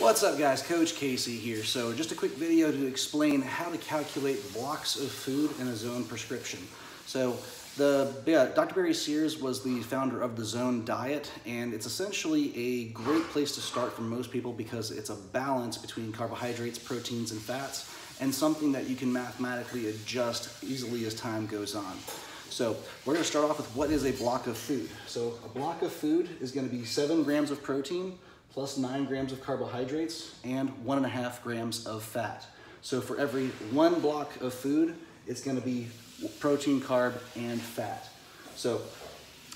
What's up guys, Coach Casey here. So just a quick video to explain how to calculate blocks of food in a zone prescription. So the yeah, Dr. Barry Sears was the founder of the Zone Diet and it's essentially a great place to start for most people because it's a balance between carbohydrates, proteins, and fats and something that you can mathematically adjust easily as time goes on. So we're gonna start off with what is a block of food. So a block of food is gonna be seven grams of protein, plus nine grams of carbohydrates and one and a half grams of fat. So for every one block of food, it's gonna be protein, carb, and fat. So,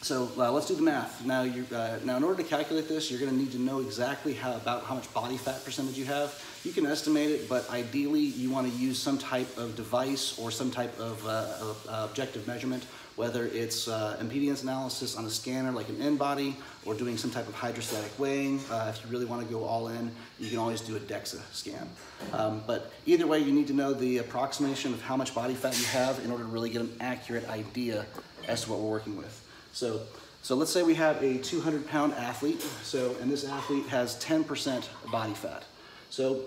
so uh, let's do the math. Now, you, uh, now, in order to calculate this, you're gonna need to know exactly how, about how much body fat percentage you have. You can estimate it, but ideally you wanna use some type of device or some type of uh, uh objective measurement whether it's uh, impedance analysis on a scanner like an InBody or doing some type of hydrostatic weighing. Uh, if you really want to go all in, you can always do a DEXA scan. Um, but either way, you need to know the approximation of how much body fat you have in order to really get an accurate idea as to what we're working with. So, so let's say we have a 200 pound athlete. So, and this athlete has 10% body fat. So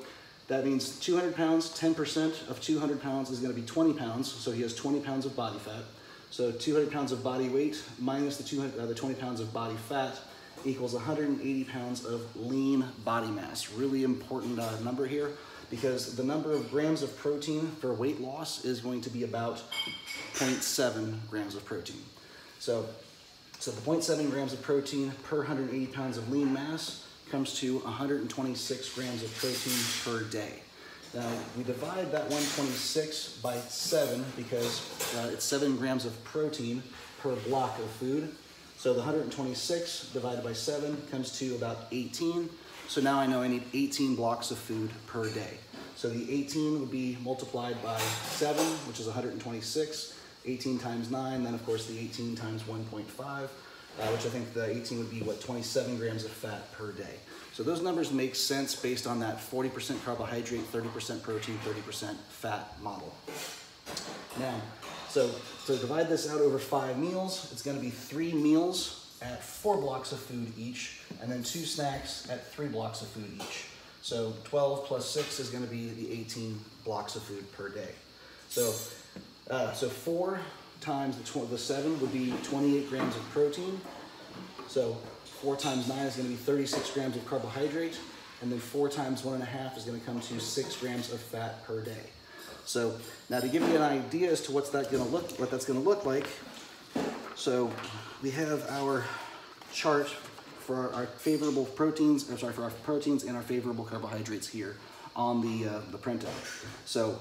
that means 200 pounds, 10% of 200 pounds is gonna be 20 pounds. So he has 20 pounds of body fat. So 200 pounds of body weight minus the, 200, uh, the 20 pounds of body fat equals 180 pounds of lean body mass. Really important uh, number here because the number of grams of protein for weight loss is going to be about 0.7 grams of protein. So, so the 0.7 grams of protein per 180 pounds of lean mass comes to 126 grams of protein per day. Now, we divide that 126 by 7 because uh, it's 7 grams of protein per block of food. So the 126 divided by 7 comes to about 18. So now I know I need 18 blocks of food per day. So the 18 would be multiplied by 7, which is 126. 18 times 9, then of course the 18 times 1.5 uh, which I think the 18 would be, what, 27 grams of fat per day. So those numbers make sense based on that 40% carbohydrate, 30% protein, 30% fat model. Now, so to divide this out over five meals, it's gonna be three meals at four blocks of food each, and then two snacks at three blocks of food each. So 12 plus six is gonna be the 18 blocks of food per day. So, uh, so four times the, the 7 would be 28 grams of protein. So 4 times 9 is going to be 36 grams of carbohydrate. And then 4 times 1.5 is going to come to 6 grams of fat per day. So now to give you an idea as to what's that to look, what that's going to look like, so we have our chart for our, favorable proteins, I'm sorry, for our proteins and our favorable carbohydrates here on the, uh, the printout. So,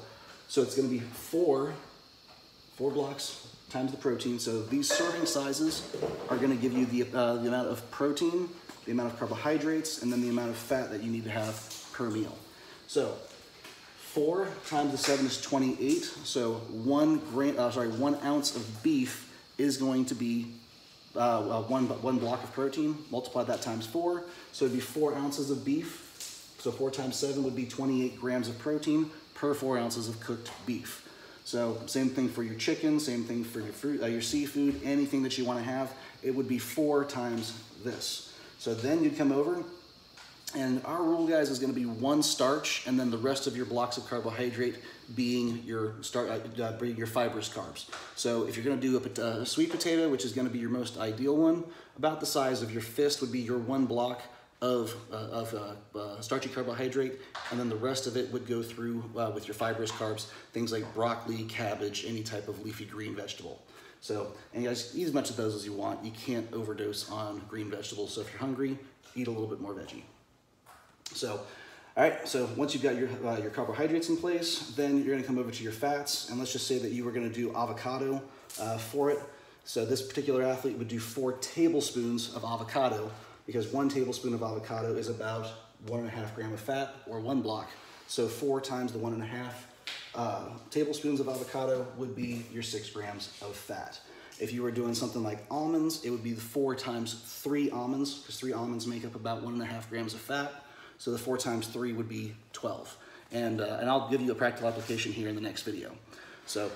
so it's going to be 4 four blocks times the protein. So these serving sizes are gonna give you the, uh, the amount of protein, the amount of carbohydrates, and then the amount of fat that you need to have per meal. So four times the seven is 28. So one gram, uh, sorry, one ounce of beef is going to be uh, one, one block of protein. Multiply that times four. So it'd be four ounces of beef. So four times seven would be 28 grams of protein per four ounces of cooked beef. So same thing for your chicken, same thing for your fruit, uh, your seafood, anything that you want to have. It would be four times this. So then you'd come over, and our rule, guys, is going to be one starch, and then the rest of your blocks of carbohydrate being your start, uh, uh your fibrous carbs. So if you're going to do a, uh, a sweet potato, which is going to be your most ideal one, about the size of your fist would be your one block of, uh, of uh, uh, starchy carbohydrate, and then the rest of it would go through uh, with your fibrous carbs, things like broccoli, cabbage, any type of leafy green vegetable. So, and you guys eat as much of those as you want. You can't overdose on green vegetables. So if you're hungry, eat a little bit more veggie. So, all right, so once you've got your, uh, your carbohydrates in place, then you're gonna come over to your fats, and let's just say that you were gonna do avocado uh, for it. So this particular athlete would do four tablespoons of avocado because one tablespoon of avocado is about one and a half gram of fat or one block. So four times the one and a half uh, tablespoons of avocado would be your six grams of fat. If you were doing something like almonds, it would be four times three almonds, because three almonds make up about one and a half grams of fat. So the four times three would be 12. And, uh, and I'll give you a practical application here in the next video. So,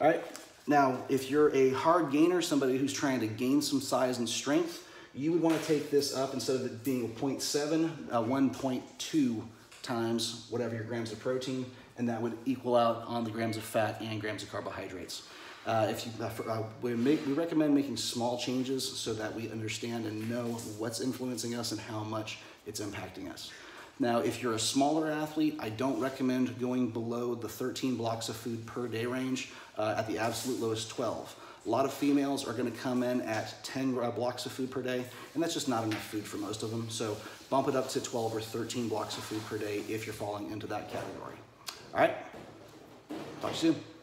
all right. Now, if you're a hard gainer, somebody who's trying to gain some size and strength, you would want to take this up instead of it being a 0.7, uh, 1.2 times whatever your grams of protein, and that would equal out on the grams of fat and grams of carbohydrates. Uh, if you, uh, for, uh, we, make, we recommend making small changes so that we understand and know what's influencing us and how much it's impacting us. Now, if you're a smaller athlete, I don't recommend going below the 13 blocks of food per day range uh, at the absolute lowest 12. A lot of females are gonna come in at 10 uh, blocks of food per day, and that's just not enough food for most of them. So bump it up to 12 or 13 blocks of food per day if you're falling into that category. All right, talk to you soon.